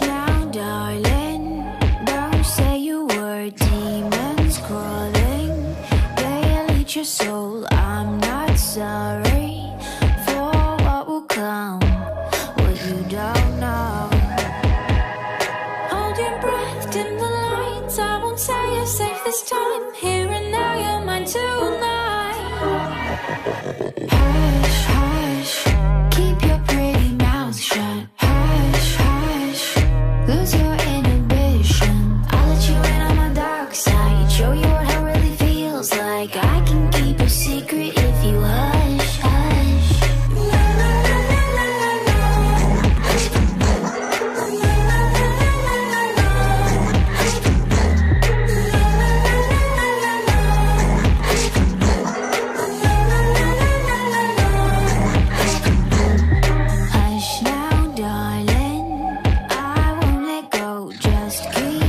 now, darling. Don't say you were demons They your soul, I'm not sorry For what will come, what you don't know. Hold your breath, dim the lights I won't say you're safe this time. Here and now, you're mine tonight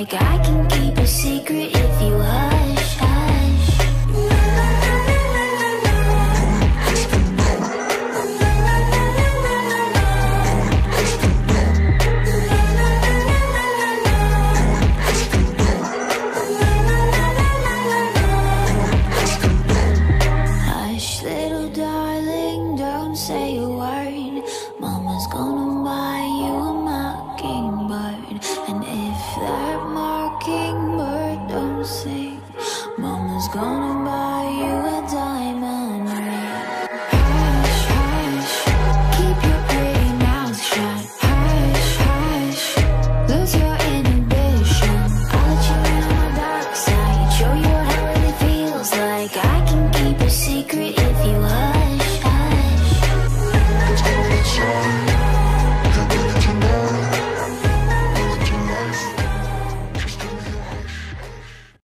like I can't. gonna